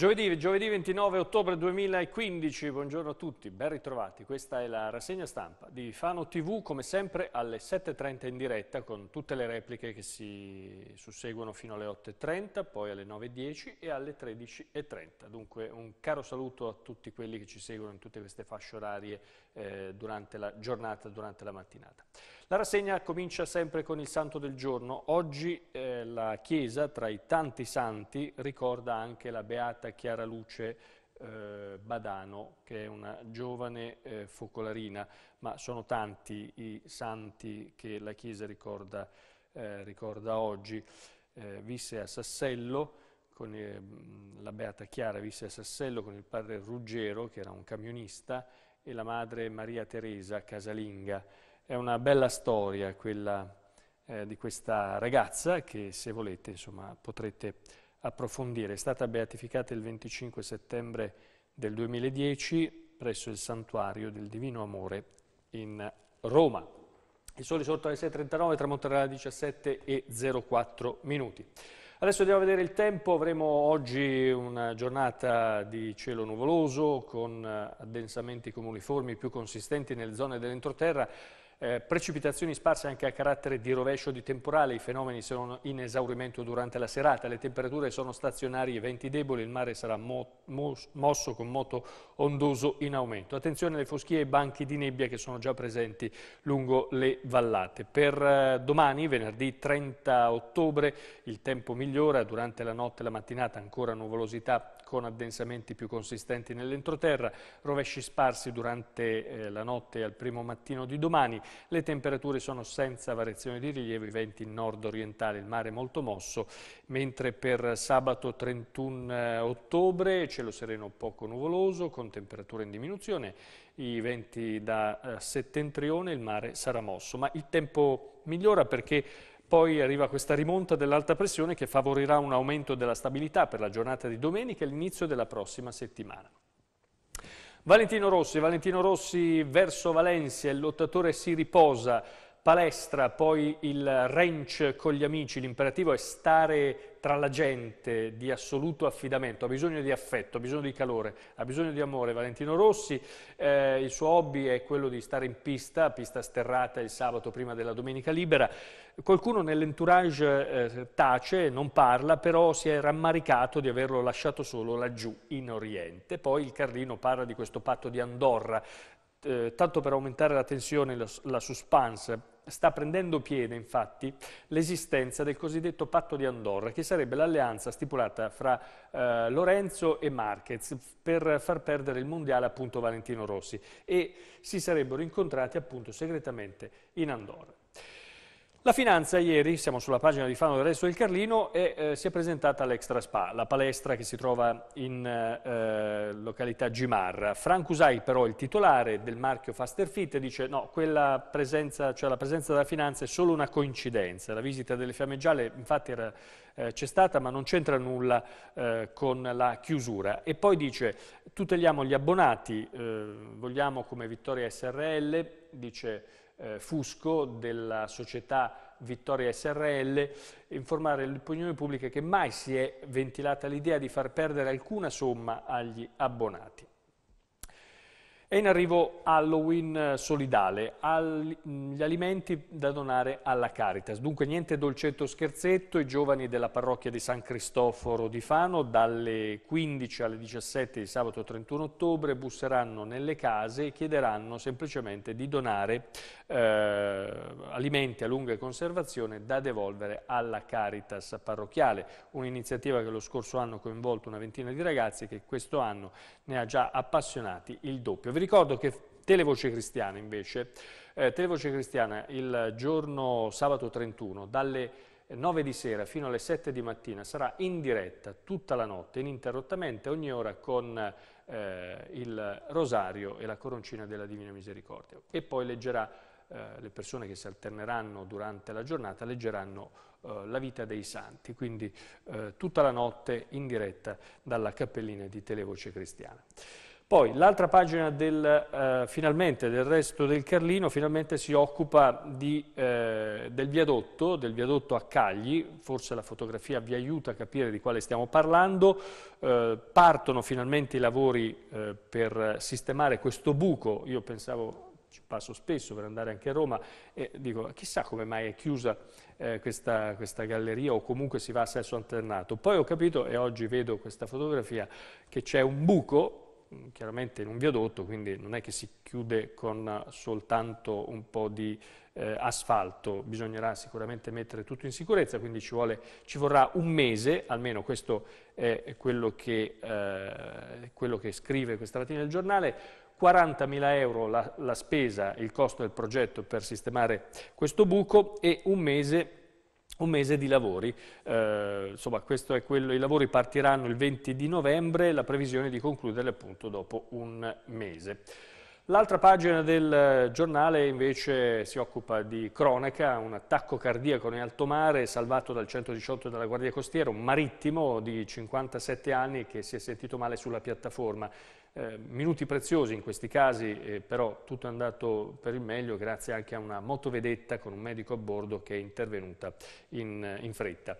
Giovedì, giovedì 29 ottobre 2015, buongiorno a tutti, ben ritrovati. Questa è la rassegna stampa di Fano TV, come sempre alle 7.30 in diretta con tutte le repliche che si susseguono fino alle 8.30, poi alle 9.10 e alle 13.30. Dunque un caro saluto a tutti quelli che ci seguono in tutte queste fasce orarie eh, durante la giornata, durante la mattinata. La rassegna comincia sempre con il santo del giorno. Oggi eh, la Chiesa, tra i tanti santi, ricorda anche la beata Chiara Luce eh, Badano, che è una giovane eh, focolarina, ma sono tanti i santi che la Chiesa ricorda, eh, ricorda oggi. Eh, visse a Sassello, con eh, la beata Chiara visse a Sassello con il padre Ruggero, che era un camionista, e la madre Maria Teresa casalinga. È una bella storia quella eh, di questa ragazza che se volete insomma, potrete approfondire. È stata beatificata il 25 settembre del 2010 presso il Santuario del Divino Amore in Roma. Il sole sotto alle 6.39, tramonterà alle 17.04 minuti. Adesso andiamo a vedere il tempo, avremo oggi una giornata di cielo nuvoloso con addensamenti comuniformi più consistenti nelle zone dell'entroterra, eh, precipitazioni sparse anche a carattere di rovescio di temporale, i fenomeni sono in esaurimento durante la serata, le temperature sono stazionarie, venti deboli, il mare sarà mo mo mosso con moto ondoso in aumento. Attenzione alle foschie e banchi di nebbia che sono già presenti lungo le vallate. Per eh, domani, venerdì 30 ottobre, il tempo migliora, durante la notte e la mattinata ancora nuvolosità con addensamenti più consistenti nell'entroterra, rovesci sparsi durante eh, la notte e al primo mattino di domani, le temperature sono senza variazione di rilievo, i venti nord-orientali, il mare molto mosso, mentre per sabato 31 eh, ottobre cielo sereno poco nuvoloso con temperature in diminuzione, i venti da eh, settentrione, il mare sarà mosso, ma il tempo migliora perché poi arriva questa rimonta dell'alta pressione che favorirà un aumento della stabilità per la giornata di domenica e l'inizio della prossima settimana. Valentino Rossi, Valentino Rossi verso Valencia, il lottatore si riposa, palestra, poi il ranch con gli amici, l'imperativo è stare tra la gente di assoluto affidamento, ha bisogno di affetto, ha bisogno di calore, ha bisogno di amore. Valentino Rossi, eh, il suo hobby è quello di stare in pista, pista sterrata il sabato prima della domenica libera. Qualcuno nell'entourage eh, tace, non parla, però si è rammaricato di averlo lasciato solo laggiù in Oriente. Poi il Carlino parla di questo patto di Andorra, eh, tanto per aumentare la tensione, la, la suspense, sta prendendo piede infatti l'esistenza del cosiddetto patto di Andorra, che sarebbe l'alleanza stipulata fra eh, Lorenzo e Marquez per far perdere il mondiale appunto Valentino Rossi e si sarebbero incontrati appunto segretamente in Andorra. La finanza ieri, siamo sulla pagina di Fano del Resto del Carlino, e eh, si è presentata all'Extra Spa, la palestra che si trova in eh, località Gimarra. Frank Usai però, il titolare del marchio Faster Fit, dice no, quella presenza, cioè la presenza della finanza è solo una coincidenza. La visita delle fiamme gialle infatti eh, c'è stata ma non c'entra nulla eh, con la chiusura. E poi dice tuteliamo gli abbonati, eh, vogliamo come Vittoria SRL, dice eh, Fusco della società Vittoria SRL, informare l'opinione pubblica che mai si è ventilata l'idea di far perdere alcuna somma agli abbonati. È in arrivo Halloween solidale, gli alimenti da donare alla Caritas. Dunque niente dolcetto scherzetto, i giovani della parrocchia di San Cristoforo di Fano dalle 15 alle 17 di sabato 31 ottobre busseranno nelle case e chiederanno semplicemente di donare eh, alimenti a lunga conservazione da devolvere alla Caritas parrocchiale, un'iniziativa che lo scorso anno ha coinvolto una ventina di ragazzi che questo anno ne ha già appassionati il doppio ricordo che Televoce Cristiana invece, eh, Televoce Cristiana il giorno sabato 31 dalle 9 di sera fino alle 7 di mattina sarà in diretta tutta la notte, ininterrottamente, ogni ora con eh, il rosario e la coroncina della Divina Misericordia. E poi leggerà, eh, le persone che si alterneranno durante la giornata, leggeranno eh, la vita dei santi, quindi eh, tutta la notte in diretta dalla cappellina di Televoce Cristiana. Poi l'altra pagina del, eh, finalmente del resto del Carlino finalmente si occupa di, eh, del viadotto, del viadotto a Cagli, forse la fotografia vi aiuta a capire di quale stiamo parlando, partono finalmente i lavori per sistemare questo buco, io pensavo ci passo spesso per andare anche a Roma e dico chissà come mai è chiusa eh, questa, questa, galleria o comunque si va a sesso alternato. Poi ho capito e oggi vedo questa fotografia che c'è un buco chiaramente in un viadotto, quindi non è che si chiude con soltanto un po' di eh, asfalto, bisognerà sicuramente mettere tutto in sicurezza, quindi ci, vuole, ci vorrà un mese, almeno questo è quello che, eh, quello che scrive questa mattina il giornale, 40.000 euro la, la spesa, il costo del progetto per sistemare questo buco e un mese un mese di lavori. Eh, insomma, quello, i lavori partiranno il 20 di novembre, la previsione di concluderli appunto dopo un mese. L'altra pagina del giornale invece si occupa di cronaca, un attacco cardiaco in alto mare salvato dal 118 della Guardia Costiera, un marittimo di 57 anni che si è sentito male sulla piattaforma. Eh, minuti preziosi in questi casi, eh, però tutto è andato per il meglio grazie anche a una motovedetta con un medico a bordo che è intervenuta in, in fretta.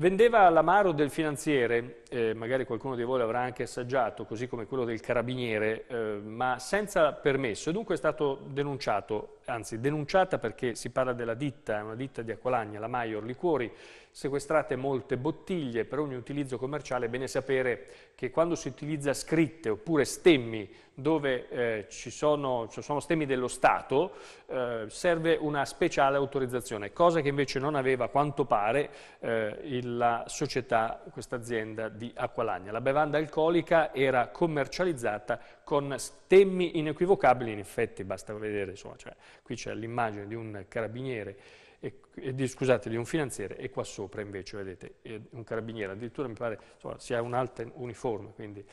Vendeva l'amaro del finanziere, eh, magari qualcuno di voi l'avrà anche assaggiato, così come quello del carabiniere, eh, ma senza permesso. E dunque è stato denunciato, anzi denunciata perché si parla della ditta, una ditta di Acqualagna, la Maior Liquori, sequestrate molte bottiglie per ogni utilizzo commerciale, è bene sapere che quando si utilizza scritte oppure stemmi dove eh, ci, sono, ci, sono, stemmi dello Stato, eh, serve una speciale autorizzazione, cosa che invece non aveva, a quanto pare, eh, la società, questa azienda di Acqualagna. La bevanda alcolica era commercializzata con stemmi inequivocabili, in effetti basta vedere, insomma, cioè, qui c'è l'immagine di un carabiniere e, e di, scusate, di un finanziere e qua sopra invece vedete un carabiniere, addirittura mi pare insomma, si ha un'alta uniforme. Quindi.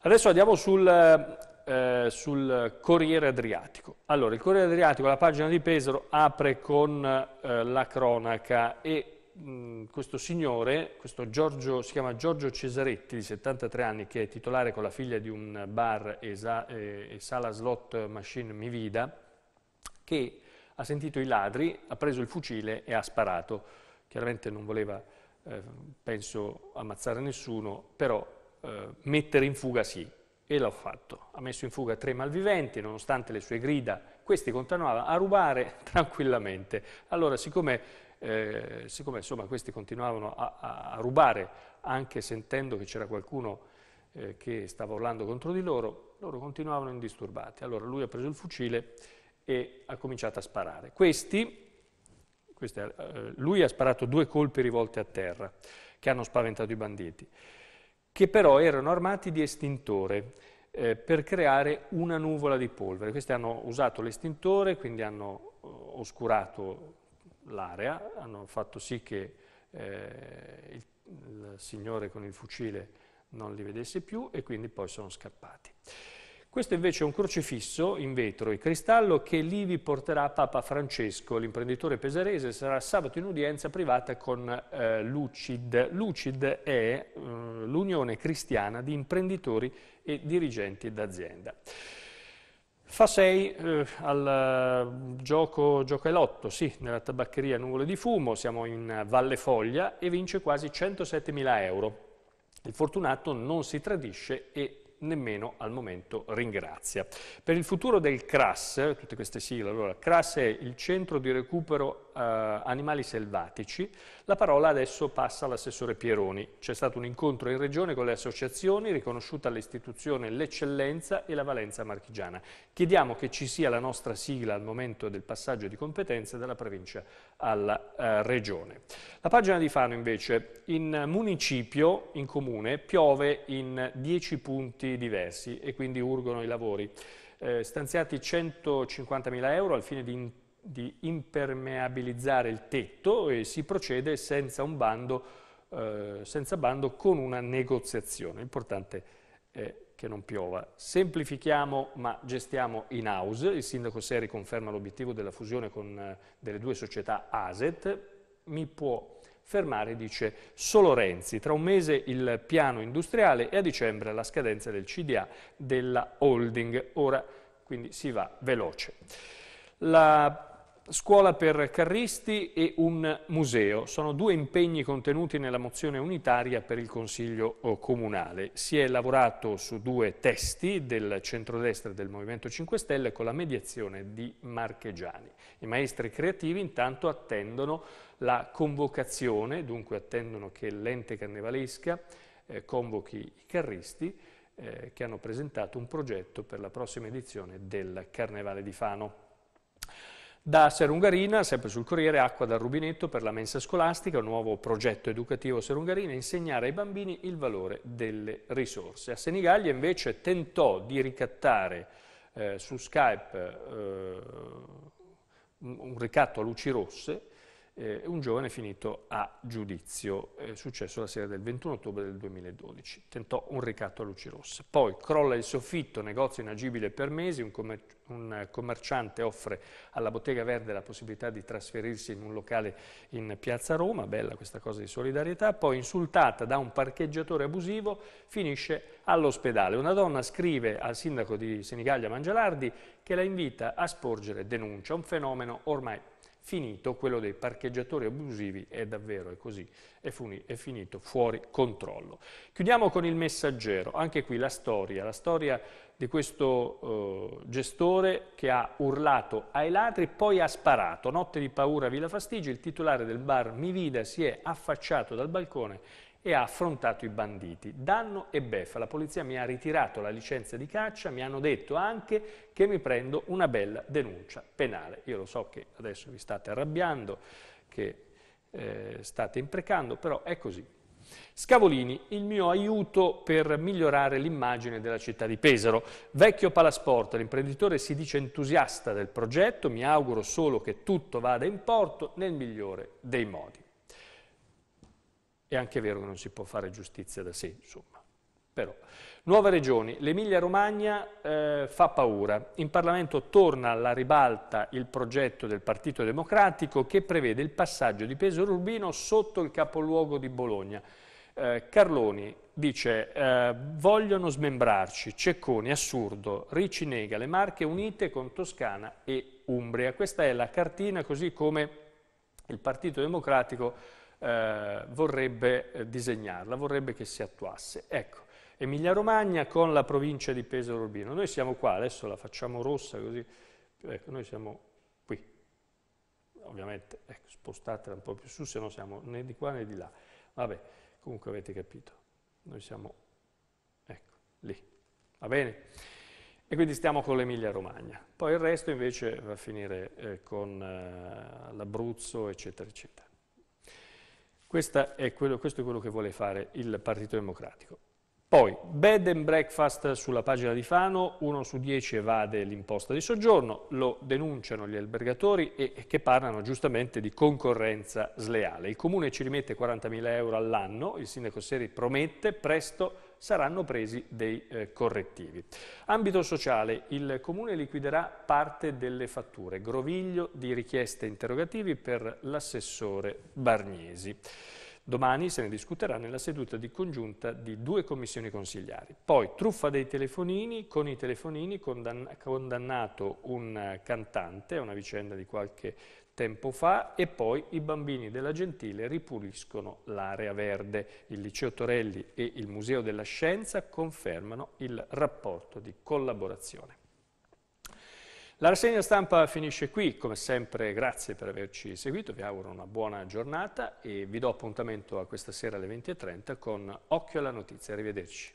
Adesso andiamo sul, eh, sul, Corriere Adriatico. Allora, il Corriere Adriatico, la pagina di Pesaro, apre con eh, la cronaca e questo signore, questo Giorgio, si chiama Giorgio Cesaretti, di 73 anni, che è titolare con la figlia di un bar e, e, e sala slot machine Mivida, che ha sentito i ladri, ha preso il fucile e ha sparato. Chiaramente non voleva, eh, penso, ammazzare nessuno, però eh, mettere in fuga sì, e l'ha fatto. Ha messo in fuga tre malviventi, nonostante le sue grida, questi continuavano a rubare tranquillamente. Allora, siccome, eh, siccome insomma, questi continuavano a, a, rubare, anche sentendo che c'era qualcuno eh, che stava urlando contro di loro, loro continuavano indisturbati. Allora lui ha preso il fucile e ha cominciato a sparare. Questi, questi eh, lui ha sparato due colpi rivolti a terra che hanno spaventato i banditi, che però erano armati di estintore eh, per creare una nuvola di polvere. Questi hanno usato l'estintore, quindi hanno eh, oscurato l'area, hanno fatto sì che eh, il, il signore con il fucile non li vedesse più e quindi poi sono scappati. Questo invece è un crocifisso in vetro e cristallo che lì vi porterà Papa Francesco, l'imprenditore pesarese, sarà sabato in udienza privata con eh, Lucid. Lucid è eh, l'unione cristiana di imprenditori e dirigenti d'azienda. Fa 6 eh, al uh, gioco Giocaelotto, sì, nella tabaccheria Nuvole di Fumo, siamo in Valle Foglia e vince quasi 107.000 euro. Il fortunato non si tradisce e nemmeno al momento ringrazia. Per il futuro del CRAS, tutte queste sigle, allora, CRAS è il centro di recupero eh, animali selvatici, la parola adesso passa all'assessore Pieroni. C'è stato un incontro in regione con le associazioni, riconosciuta all'istituzione l'eccellenza e la valenza marchigiana. Chiediamo che ci sia la nostra sigla al momento del passaggio di competenze dalla provincia alla eh, regione. La pagina di Fano invece, in municipio, in comune, piove in 10 punti diversi e quindi urgono i lavori. Eh, stanziati 150.000 euro al fine di di impermeabilizzare il tetto e si procede senza un bando, eh, senza bando con una negoziazione. L'importante è che non piova. Semplifichiamo ma gestiamo in house. Il sindaco Seri conferma l'obiettivo della fusione con eh, delle due società ASET. Mi può fermare, dice, solo Renzi. Tra un mese il piano industriale e a dicembre la scadenza del CDA della holding. Ora quindi si va veloce. La Scuola per carristi e un museo. Sono due impegni contenuti nella mozione unitaria per il Consiglio oh, Comunale. Si è lavorato su due testi del centrodestra e del Movimento 5 Stelle con la mediazione di Marchegiani. I maestri creativi intanto attendono la convocazione, dunque attendono che l'ente carnevalesca eh, convochi i carristi eh, che hanno presentato un progetto per la prossima edizione del Carnevale di Fano. Da Serungarina, sempre sul Corriere, acqua dal rubinetto per la mensa scolastica, un nuovo progetto educativo Serungarina, insegnare ai bambini il valore delle risorse. A Senigallia invece tentò di ricattare eh, su Skype eh, un ricatto a luci rosse eh, un giovane finito a giudizio, è successo la sera del 21 ottobre del 2012. Tentò un ricatto a luci rosse. Poi crolla il soffitto, negozio inagibile per mesi, un, commer un commerciante offre alla Bottega Verde la possibilità di trasferirsi in un locale in piazza Roma, bella questa cosa di solidarietà, poi insultata da un parcheggiatore abusivo finisce all'ospedale. Una donna scrive al sindaco di Senigallia Mangialardi che la invita a sporgere denuncia, un fenomeno ormai finito, quello dei parcheggiatori abusivi è davvero è così, è, è, finito fuori controllo. Chiudiamo con il messaggero, anche qui la storia, la storia di questo uh, gestore che ha urlato ai ladri, poi ha sparato, notte di paura Villa Fastigi, il titolare del bar Mivida si è affacciato dal balcone e ha affrontato i banditi. Danno e beffa. La polizia mi ha ritirato la licenza di caccia, mi hanno detto anche che mi prendo una bella denuncia penale. Io lo so che adesso vi state arrabbiando, che eh, state imprecando, però è così. Scavolini, il mio aiuto per migliorare l'immagine della città di Pesaro. Vecchio Palasport, l'imprenditore si dice entusiasta del progetto, mi auguro solo che tutto vada in porto nel migliore dei modi. È anche vero che non si può fare giustizia da sé, insomma. Però. Nuove regioni. L'Emilia Romagna eh, fa paura. In Parlamento torna alla ribalta il progetto del Partito Democratico che prevede il passaggio di Pesaro Urbino sotto il capoluogo di Bologna. Eh, Carloni dice eh, vogliono smembrarci, Cecconi, assurdo, Ricci nega, le Marche unite con Toscana e Umbria. Questa è la cartina così come il Partito Democratico eh, vorrebbe eh, disegnarla, vorrebbe che si attuasse. Ecco, Emilia Romagna con la provincia di Pesaro Urbino. Noi siamo qua, adesso la facciamo rossa così, ecco, noi siamo qui. Ovviamente, ecco, spostatela un po' più su, se no siamo né di qua né di là. Vabbè, comunque avete capito. Noi siamo, ecco, lì. Va bene? E quindi stiamo con l'Emilia Romagna. Poi il resto invece va a finire eh, con eh, l'Abruzzo, eccetera, eccetera. È quello, questo è quello che vuole fare il Partito Democratico. Poi, bed and breakfast sulla pagina di Fano, uno su dieci evade l'imposta di soggiorno, lo denunciano gli albergatori e che parlano giustamente di concorrenza sleale. Il Comune ci rimette 40.000 euro all'anno, il Sindaco Seri promette, presto saranno presi dei eh, correttivi. Ambito sociale, il Comune liquiderà parte delle fatture, groviglio di richieste interrogativi per l'assessore Bargnesi. Domani se ne discuterà nella seduta di congiunta di due commissioni consigliari. Poi truffa dei telefonini, con i telefonini condann condannato un cantante, è una vicenda di qualche tempo fa e poi i bambini della Gentile ripuliscono l'area verde. Il Liceo Torelli e il Museo della Scienza confermano il rapporto di collaborazione. La rassegna stampa finisce qui, come sempre grazie per averci seguito, vi auguro una buona giornata e vi do appuntamento a questa sera alle 20.30 con Occhio alla notizia, arrivederci.